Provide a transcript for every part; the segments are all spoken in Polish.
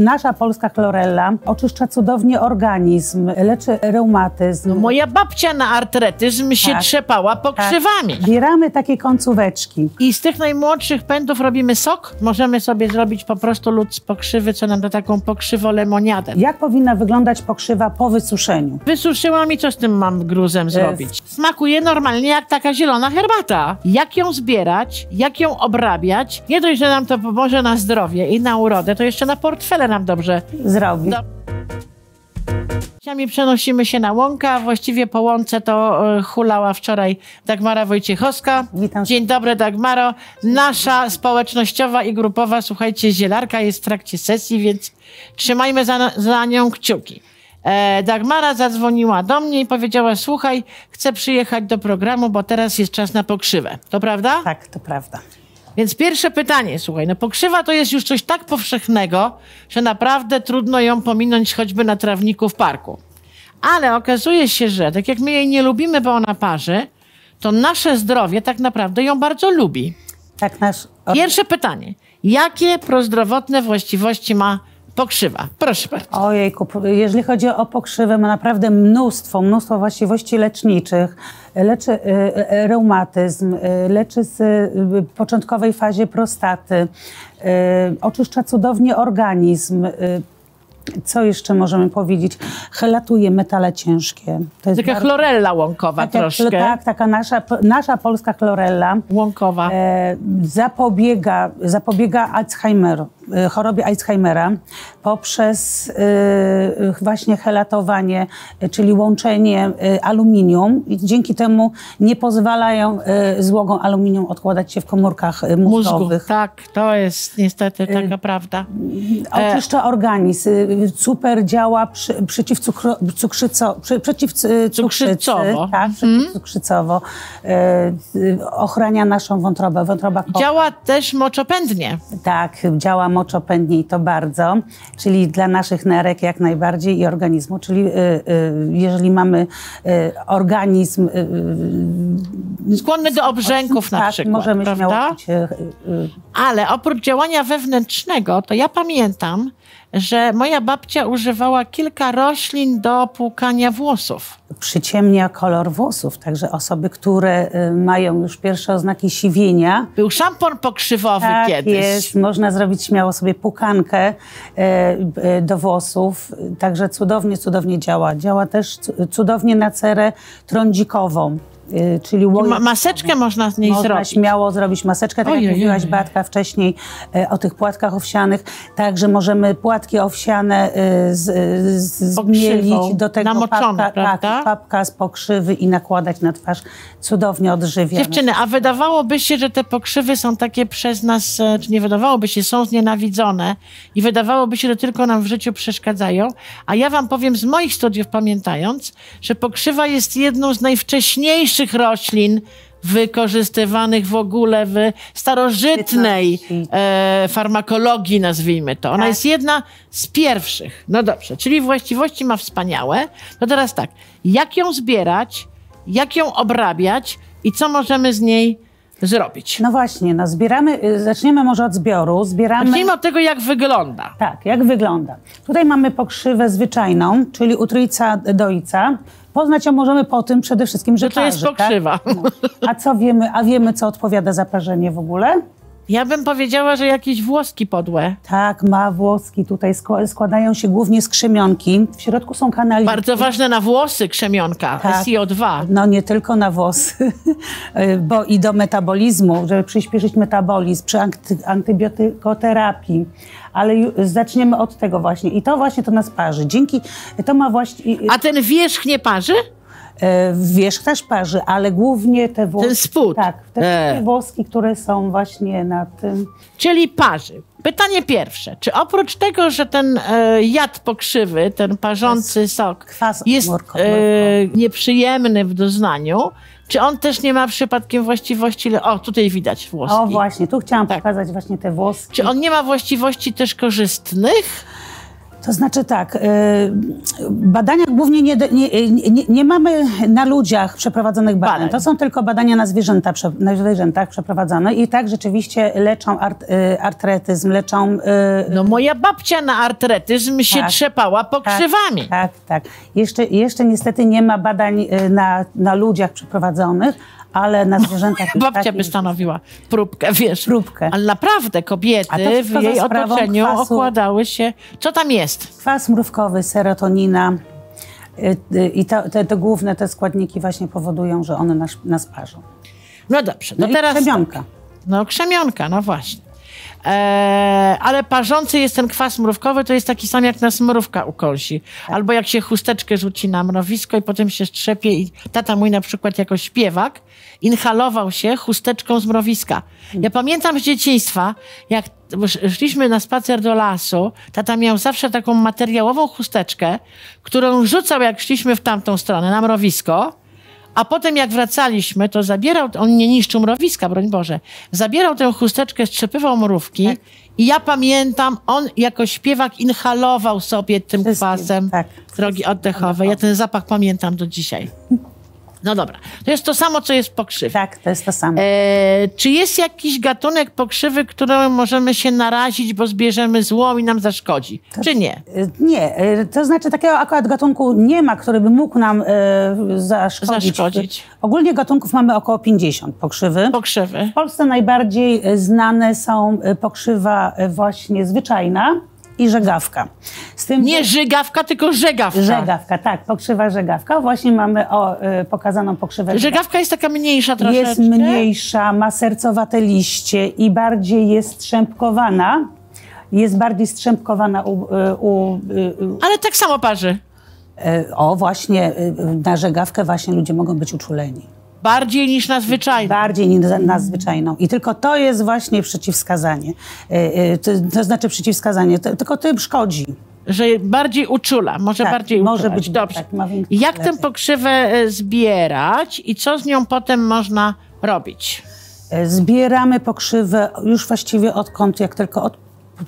Nasza polska chlorella oczyszcza cudownie organizm, leczy reumatyzm. No, moja babcia na artretyzm się Tak. trzepała pokrzywami. Bieramy takie końcóweczki. I z tych najmłodszych pędów robimy sok. Możemy sobie zrobić po prostu lód z pokrzywy, co nam da taką pokrzywolemoniadę. Jak powinna wyglądać pokrzywa po wysuszeniu? Wysuszyłam i co z tym mam gruzem zrobić? Smakuje normalnie jak taka zielona herbata. Jak ją zbierać, jak ją obrabiać? Nie dość, że nam to pomoże na zdrowie i na urodę, to jeszcze na portfele nam dobrze Zrobi. Do- Dzisiaj przenosimy się na łąkę, a właściwie po łące to e, hulała wczoraj Dagmara Wojciechowska. Witam. Dzień dobry Dagmaro. Nasza społecznościowa i grupowa, słuchajcie, zielarka jest w trakcie sesji, więc trzymajmy za, za nią kciuki. E, Dagmara zadzwoniła do mnie i powiedziała, słuchaj, chcę przyjechać do programu, bo teraz jest czas na pokrzywę. To prawda? Tak, to prawda. Więc pierwsze pytanie, słuchaj, no pokrzywa to jest już coś tak powszechnego, że naprawdę trudno ją pominąć choćby na trawniku w parku. Ale okazuje się, że tak jak my jej nie lubimy, bo ona parzy, to nasze zdrowie tak naprawdę ją bardzo lubi. Tak nasz... Pierwsze pytanie. Jakie prozdrowotne właściwości ma pokrzywa? Proszę bardzo. Ojejku, jeżeli chodzi o pokrzywę, ma naprawdę mnóstwo, mnóstwo właściwości leczniczych. Leczy y, y, reumatyzm, y, leczy z początkowej fazie prostaty, oczyszcza cudownie organizm. Co jeszcze możemy powiedzieć? Helatuje metale ciężkie. To jest Taka bardzo- chlorella łąkowa tak, troszkę. tak, taka nasza, nasza polska chlorella. Łąkowa. E, zapobiega, zapobiega Alzheimer, e, chorobie Alzheimera poprzez e, właśnie helatowanie, e, czyli łączenie e, aluminium i dzięki temu nie pozwalają e, złogą aluminium odkładać się w komórkach e, Mózgu. mózgowych. Tak, to jest niestety taka prawda. Oczyszcza organizm, y, super działa przy, przeciw, cukro, cukrzyco, przy, przeciw y, cukrzycy, Cukrzycowo. tak, e, y, ochrania naszą wątrobę, wątroba kocha. Działa też moczopędnie. Tak, działa moczopędnie i to bardzo, czyli dla naszych nerek jak najbardziej i organizmu, czyli y, y, jeżeli mamy y, organizm... Skłonny do obrzęków na tak, przykład, możemy prawda? y, Ale oprócz działania wewnętrznego, to ja pamiętam, że moja babcia używała kilka roślin do płukania włosów. przyciemnia kolor włosów, także osoby, które y, mają już pierwsze oznaki siwienia, Był szampon pokrzywowy tak kiedyś. jest, można zrobić śmiało sobie pukankę e, e, do włosów, także cudownie, cudownie działa. Działa też cu- cudownie na cerę trądzikową, e, czyli Ma- łojek. maseczkę można z niej Można zrobić. śmiało zrobić maseczkę, tak Ojej, jak mówiłaś ojej. Batka wcześniej e, o tych płatkach owsianych. Także możemy płatki owsiane e, z, z, zmielić do tego namoczone, papka, prawda? tak, papka z pokrzywy i nakładać na twarz. Cudownie odżywia. Dziewczyny, a wydawałoby się, że te pokrzywy są takie przez nas, e, czy nie wydawałoby się, są znienawidzone i wydawałoby się, że tylko nam w życiu przeszkadzają. A ja wam powiem z moich studiów, pamiętając, że pokrzywa jest jedną z najwcześniejszych roślin wykorzystywanych w ogóle w starożytnej e, farmakologii, nazwijmy to. Ona Tak. jest jedna z pierwszych. No dobrze, czyli właściwości ma wspaniałe. To teraz tak, jak ją zbierać, jak ją obrabiać i co możemy z niej zrobić? No właśnie, no zbieramy, y, zaczniemy może od zbioru. Zbieramy... Zacznijmy od tego, jak wygląda. Tak, jak wygląda. Tutaj mamy pokrzywę zwyczajną, czyli u trójca dojca. Poznać ją możemy po tym przede wszystkim, że Że to jest parzy, pokrzywa. Tak? No. A co wiemy, a wiemy, co odpowiada za parzenie w ogóle? Ja bym powiedziała, że jakieś włoski podłe. Tak, ma włoski. Tutaj skła- składają się głównie z krzemionki. W środku są kanaliki. Bardzo ważne na włosy krzemionka, Tak. SiO2. No nie tylko na włosy, bo i do metabolizmu, żeby przyspieszyć metabolizm przy anty, antybiotykoterapii. Ale zaczniemy od tego właśnie. I to właśnie to nas parzy. Dzięki, to ma właśnie... A ten wierzch nie parzy? E, Wierzch też parzy, ale głównie te włoski. Ten spód. Tak, te E. włoski, które są właśnie na tym. Czyli parzy. Pytanie pierwsze. Czy oprócz tego, że ten e, jad pokrzywy, ten parzący sok kwas jest komórkowy. e, nieprzyjemny w doznaniu, czy on też nie ma przypadkiem właściwości... O, tutaj widać włoski. O właśnie, tu chciałam Tak. pokazać właśnie te włoski. Czy on nie ma właściwości też korzystnych? To znaczy tak, y, badania głównie nie, nie, nie, nie mamy na ludziach przeprowadzonych badań. Badań. To są tylko badania na, zwierzęta, na zwierzętach przeprowadzone i tak rzeczywiście leczą art, y, artretyzm, leczą... y, No moja babcia na artretyzm się Tak. trzepała pokrzywami. Tak, tak. Jeszcze, jeszcze niestety nie ma badań na, na ludziach przeprowadzonych, ale na zwierzętach... już Babcia takich- by stanowiła próbkę, wiesz. Próbkę. Ale naprawdę kobiety w jej otoczeniu kwasu. okładały się... Co tam jest? Kwas mrówkowy, serotonina y, y, i to, te, te główne te składniki właśnie powodują, że one nas, nas parzą. No dobrze, No no teraz... krzemionka. No krzemionka, no właśnie. Eee, ale parzący jest ten kwas mrówkowy, to jest taki sam jak nas mrówka ukolsi. Tak. Albo jak się chusteczkę rzuci na mrowisko i potem się strzepie i tata mój na przykład jako śpiewak inhalował się chusteczką z mrowiska. Ja pamiętam z dzieciństwa, jak sz- szliśmy na spacer do lasu, tata miał zawsze taką materiałową chusteczkę, którą rzucał jak szliśmy w tamtą stronę, na mrowisko. A potem jak wracaliśmy, to zabierał, on nie niszczył mrowiska, broń Boże, zabierał tę chusteczkę, strzepywał mrówki Tak. i ja pamiętam, on jako śpiewak inhalował sobie tym Wszystkim, kwasem tak. drogi oddechowe. Ja ten zapach pamiętam do dzisiaj. No dobra, to jest to samo, co jest w pokrzywie. Tak, to jest to samo. E, czy jest jakiś gatunek pokrzywy, któremu możemy się narazić, bo zbierzemy złą i nam zaszkodzi? Czy nie? Y, Nie, y, to znaczy takiego akurat gatunku nie ma, który by mógł nam y, zaszkodzić. Zaszkodzić. Ogólnie gatunków mamy około 50 pokrzywy. Pokrzywy. W Polsce najbardziej y, znane są pokrzywa właśnie zwyczajna i żegawka. Z tym, Nie że- żygawka, tylko żegawka. Żegawka, tak, pokrzywa żegawka. Właśnie mamy o, y, pokazaną pokrzywę Żegawka jest taka mniejsza troszeczkę. Jest mniejsza, ma sercowate liście i bardziej jest strzępkowana. Jest bardziej strzępkowana u, y, u, y, u, Ale tak samo parzy. y, o właśnie na żegawkę właśnie ludzie mogą być uczuleni. Bardziej niż na zwyczajną. Bardziej niż na- zwyczajną. I tylko to jest właśnie przeciwwskazanie. Y, y, To, to znaczy przeciwwskazanie, to, tylko tym szkodzi. Że bardziej uczula, może Tak, bardziej może uczulać. być, Dobrze. tak, Jak tę pokrzywę e, zbierać i co z nią potem można robić? Y, Zbieramy pokrzywę już właściwie odkąd, jak tylko od,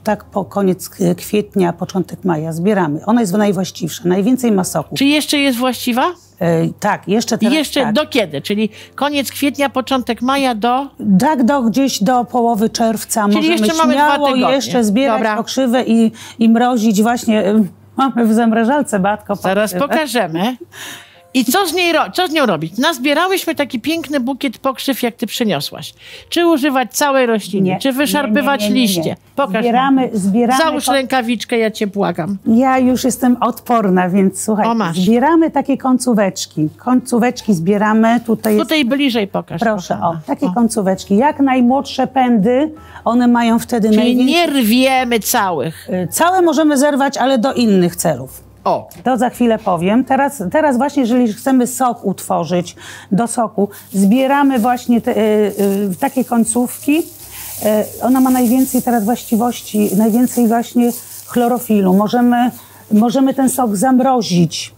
tak po koniec kwietnia, początek maja zbieramy. Ona jest najwłaściwsza, najwięcej ma soku. Czy jeszcze jest właściwa? E, tak, jeszcze I teraz jeszcze tak. do kiedy? Czyli koniec kwietnia, początek maja do... Tak, do, gdzieś do połowy czerwca możemy jeszcze mamy dwa śmiało tygodnie. jeszcze zbierać Dobra. pokrzywę i, i mrozić właśnie. y, Mamy w zamrażalce, Batko, Zaraz pokrzywę. pokażemy. I co z, niej ro- co z nią robić? Nazbierałyśmy taki piękny bukiet pokrzyw, jak ty przyniosłaś. Czy używać całej rośliny? Nie, czy wyszarpywać nie, nie, liście? Pokaż Zbieramy- zbieramy Załóż rękawiczkę, ja cię błagam. Ja już jestem odporna, więc słuchaj, O, zbieramy takie końcóweczki. Końcóweczki zbieramy. Tutaj jest Tutaj bliżej pokaż. Proszę, o, takie końcóweczki. Jak najmłodsze pędy, one mają wtedy Czyli najwięcej... nie rwiemy całych. Y, Całe możemy zerwać, ale do innych celów. O, To za chwilę powiem. Teraz, teraz właśnie, jeżeli chcemy sok utworzyć do soku, zbieramy właśnie te, y, y, takie końcówki. Y, ona ma najwięcej teraz właściwości, najwięcej właśnie chlorofilu. Możemy, możemy ten sok zamrozić.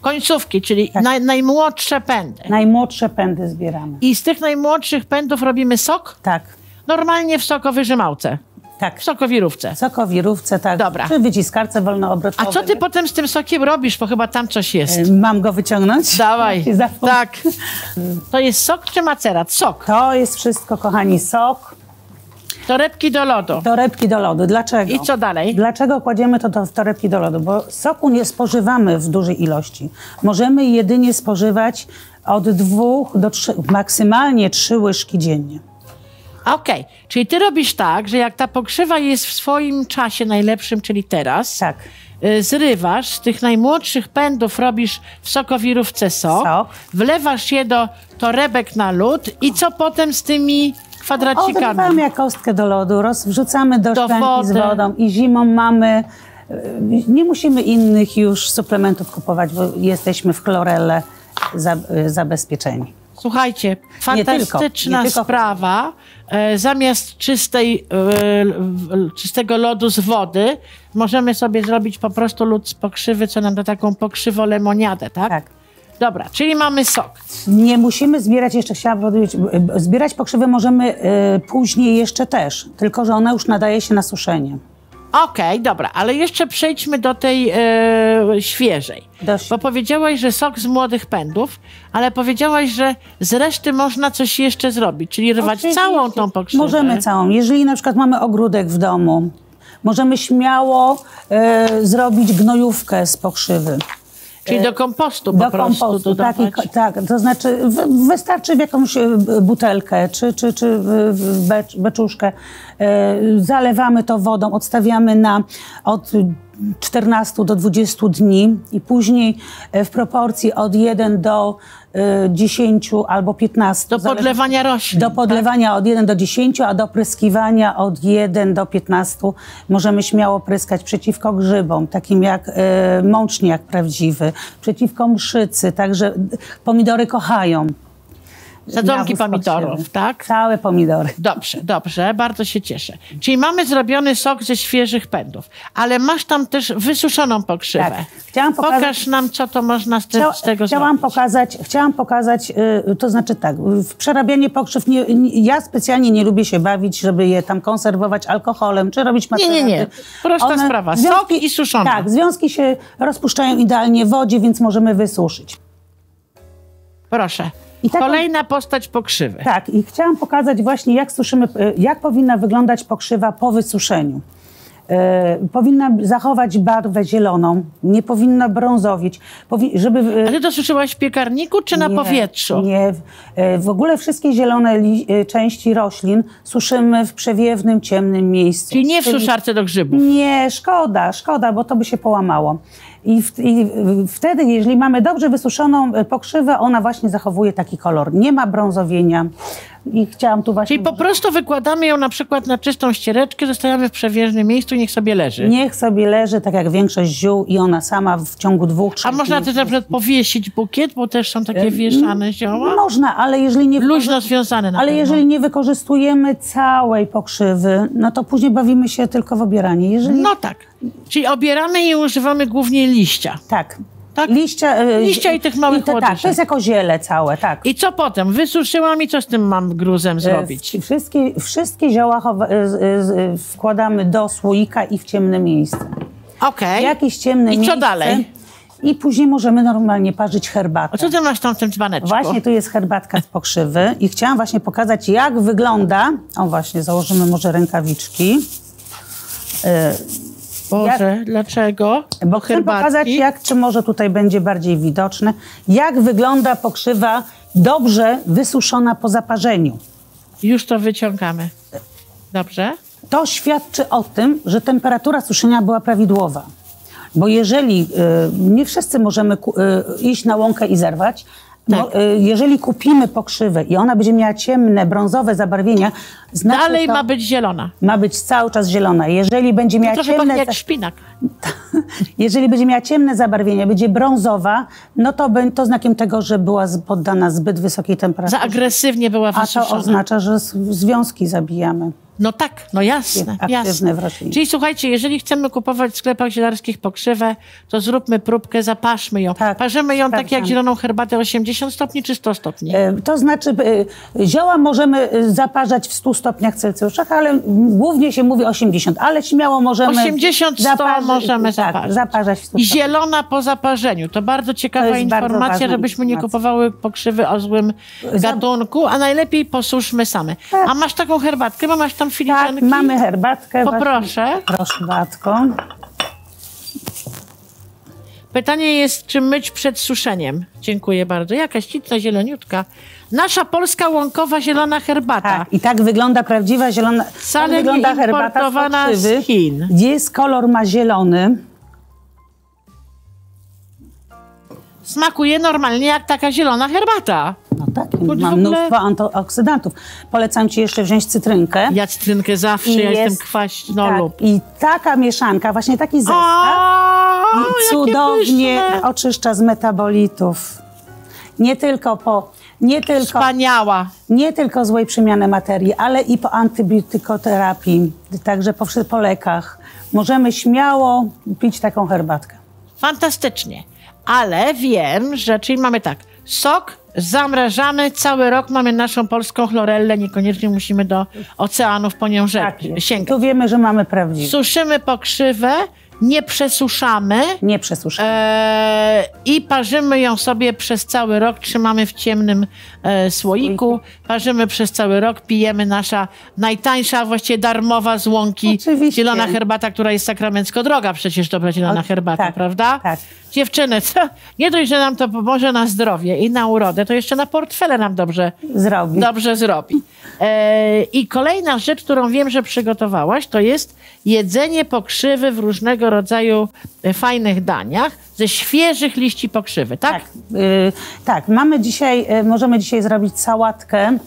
końcówki, czyli Tak. naj, najmłodsze pędy. Najmłodsze pędy zbieramy. I z tych najmłodszych pędów robimy sok? Tak, Normalnie w sokowyżymałce, tak. w sokowirówce. Sokowirówce, tak. Dobra. Czy wyciskarce A wolnoobrotowej. co ty potem z tym sokiem robisz? Bo chyba tam coś jest. Mam go wyciągnąć? Dawaj. Tak. To jest sok czy macerat? Sok. To jest wszystko, kochani, sok. Torebki do lodu. Torebki do lodu. Dlaczego? I co dalej? Dlaczego kładziemy to do, w torebki do lodu? Bo soku nie spożywamy w dużej ilości. Możemy jedynie spożywać od dwóch do trzech, maksymalnie trzy łyżki dziennie. Okej, czyli ty robisz tak, że jak ta pokrzywa jest w swoim czasie najlepszym, czyli teraz, Tak. y, zrywasz, z tych najmłodszych pędów robisz w sokowirówce sok, Sok. wlewasz je do torebek na lód i co potem z tymi kwadracikami? Odrywamy jak kostkę do lodu, roz, wrzucamy do, Do szklanki z wodą i zimą mamy... y, Nie musimy innych już suplementów kupować, bo jesteśmy w chlorelle y, zabezpieczeni. Słuchajcie, Nie tylko, fantastyczna nie tylko- sprawa. E, zamiast czystej, e, l- czystego lodu z wody, możemy sobie zrobić po prostu lód z pokrzywy, co nam da taką pokrzywolemoniadę, tak? Tak. Dobra, czyli mamy sok. Nie musimy zbierać, jeszcze chciałam powiedzieć, zbierać pokrzywy możemy y, później jeszcze też, tylko że ona już nadaje się na suszenie. Okej, dobra, ale jeszcze przejdźmy do tej e, świeżej. Do- Bo powiedziałaś, że sok z młodych pędów, ale powiedziałaś, że z reszty można coś jeszcze zrobić, czyli rwać Oczywiście. całą tą pokrzywę. Możemy całą. Jeżeli na przykład mamy ogródek w domu, możemy śmiało e, zrobić gnojówkę z pokrzywy. Czyli do kompostu po Do prostu kompostu, tak, i, tak. To znaczy w, wystarczy w jakąś e, butelkę czy, czy, czy becz, beczuszkę. E, zalewamy to wodą, odstawiamy na od 14 do 20 dni i później e, w proporcji od 1 do e, 10 albo 15. Do zależy- podlewania roślin. do podlewania od 1 do 10, a do pryskiwania od 1 do 15 możemy śmiało pryskać przeciwko grzybom, takim jak e, mączniak prawdziwy, przeciwko mszycy, także pomidory kochają. Sadzonki pomidorów, tak? Całe pomidory. Dobrze, dobrze, bardzo się cieszę. Czyli mamy zrobiony sok ze świeżych pędów, ale masz tam też wysuszoną pokrzywę. Tak. Chciałam pokazać- Pokaż nam, co to można z, te, Chcia, z tego chciałam zrobić. pokazać, chciałam pokazać, y, to znaczy tak, w przerabianie pokrzyw, nie, nie, ja specjalnie nie lubię się bawić, żeby je tam konserwować alkoholem, czy robić Nie, nie, nie. maceraty. Prosta sprawa. Sok i suszone. Tak, związki się rozpuszczają idealnie w wodzie, więc możemy wysuszyć. Proszę. I taką- Kolejna postać pokrzywy. Tak, i chciałam pokazać właśnie, jak suszymy, y, jak powinna wyglądać pokrzywa po wysuszeniu. E, powinna zachować barwę zieloną, nie powinna brązowieć, powi- żeby... y, A ty to suszyłaś w piekarniku czy na Nie, powietrzu? Nie. E, W ogóle wszystkie zielone e, części roślin suszymy w przewiewnym, ciemnym miejscu. Czyli nie w suszarce do grzybów. Nie, szkoda, szkoda, bo to by się połamało. I, w, I wtedy, jeżeli mamy dobrze wysuszoną e, pokrzywę, ona właśnie zachowuje taki kolor. Nie ma brązowienia. I chciałam tu właśnie... Czyli po prostu wykładamy ją na przykład na czystą ściereczkę, zostawiamy w przewieżnym miejscu i niech sobie leży. Niech sobie leży, tak jak większość ziół i ona sama w ciągu dwóch, A trzech można dni- też na przykład powiesić bukiet, bo też są takie wieszane zioła. Można, ale jeżeli nie... Luźno związane na Ale pewno. jeżeli nie wykorzystujemy całej pokrzywy, no to później bawimy się tylko w obieranie. Jeżeli No tak. Czyli obieramy i używamy głównie liścia. tak. Tak? Liścia, e, Liścia i tych małych te, Tak, to jest jako ziele całe, tak. I co potem? Wysuszyłam i co z tym mam gruzem zrobić? E, Wszystkie, wszystkie zioła z- wkładamy do słoika i w ciemne miejsce. Okej. Jakieś ciemne I co miejsce. dalej? I później możemy normalnie parzyć herbatę. A co ty masz tam w tym dzbaneczku? Właśnie tu jest herbatka z pokrzywy i chciałam właśnie pokazać, jak wygląda. O właśnie, założymy może rękawiczki. Boże, dlaczego? Bo chcę herbatki? pokazać, jak, czy może tutaj będzie bardziej widoczne, jak wygląda pokrzywa dobrze wysuszona po zaparzeniu. Już to wyciągamy. Dobrze? To świadczy o tym, że temperatura suszenia była prawidłowa. Bo jeżeli y, nie wszyscy możemy y, iść na łąkę i zerwać. No, y, jeżeli kupimy pokrzywę i ona będzie miała ciemne, brązowe zabarwienia, znaczy Dalej to ma być zielona. ma być cały czas zielona. Jeżeli będzie miała Trochę ciemne, jak za- szpinak. jeżeli będzie miała ciemne zabarwienie, będzie brązowa, no to to znakiem tego, że była poddana zbyt wysokiej Za temperaturze. agresywnie była A to oznacza, że związki zabijamy. No tak, no jasne, jasne. Czyli słuchajcie, jeżeli chcemy kupować w sklepach zielarskich pokrzywę, to zróbmy próbkę, zapaszmy ją. Tak, Parzymy ją tak jak zieloną herbatę 80 stopni czy 100 stopni? E, To znaczy, e, zioła możemy e, zaparzać w 100 stopniach Celsjusza, ale głównie się mówi 80, ale śmiało możemy 80, 100 możemy tak, zaparzyć. zaparzać w 100 I zielona po zaparzeniu. To bardzo ciekawa To informacja, żebyśmy nie kupowały pokrzywy o złym gatunku, a najlepiej posuszmy same. Tak. A masz taką herbatkę, bo masz tam Tak, filiżanki? mamy herbatkę. Poproszę. Proszę Batko. Pytanie jest, czy myć przed suszeniem? Dziękuję bardzo. Jakaś śliczna, zieloniutka. Nasza polska łąkowa zielona herbata. Tak, i tak wygląda prawdziwa zielona. Wcale tak wygląda nie herbata importowana z Chin. Gdzie jest kolor ma zielony. Smakuje normalnie jak taka zielona herbata. No tak, w ma ogóle- mnóstwo antyoksydantów. Polecam Ci jeszcze wziąć cytrynkę. Ja cytrynkę zawsze, I ja jestem jest- kwaśno tak, lub. I taka mieszanka, właśnie taki zestaw. Jakie cudownie oczyszcza z metabolitów. Nie tylko po, nie tylko, Wspaniała. nie tylko złej przemiany materii, ale i po antybiotykoterapii, także po, po lekach. Możemy śmiało pić taką herbatkę. Fantastycznie. Ale wiem, że czyli mamy tak, sok zamrażamy, cały rok mamy naszą polską chlorellę, niekoniecznie musimy do oceanów po nią Tak, sięgać. Tu wiemy, że mamy prawdziwy. Suszymy pokrzywę, nie przesuszamy Nie przesuszamy. e, i parzymy ją sobie przez cały rok, trzymamy w ciemnym e, słoiku, parzymy przez cały rok, pijemy nasza najtańsza, właściwie darmowa z łąki Oczywiście. zielona herbata, która jest sakramencko droga, przecież dobra zielona O, herbata, tak, prawda? tak. Dziewczyny, co? nie dość, że nam to pomoże na zdrowie i na urodę, to jeszcze na portfele nam dobrze Zrobi. dobrze zrobi. E, I kolejna rzecz, którą wiem, że przygotowałaś, to jest jedzenie pokrzywy w różnego rodzaju e, fajnych daniach ze świeżych liści pokrzywy, tak? Tak, y, tak, mamy dzisiaj, y, możemy dzisiaj zrobić sałatkę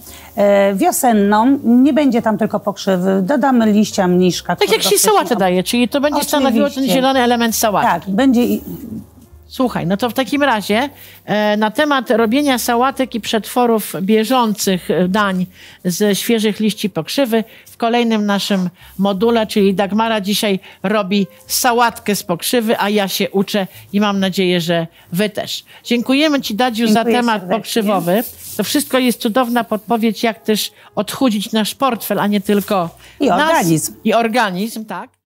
wiosenną. Nie będzie tam tylko pokrzywy. Dodamy liścia mniszka. Tak jak się sałatę daje, czyli to będzie stanowiło ten zielony element sałaty. Tak, będzie Słuchaj, no to w takim razie e, na temat robienia sałatek i przetworów bieżących e, dań ze świeżych liści pokrzywy w kolejnym naszym module, czyli Dagmara dzisiaj robi sałatkę z pokrzywy, a ja się uczę i mam nadzieję, że wy też. Dziękujemy Ci Dadziu za Dziękuję temat serdecznie. pokrzywowy. To wszystko jest cudowna podpowiedź, jak też odchudzić nasz portfel, a nie tylko I nas organizm. I organizm, tak.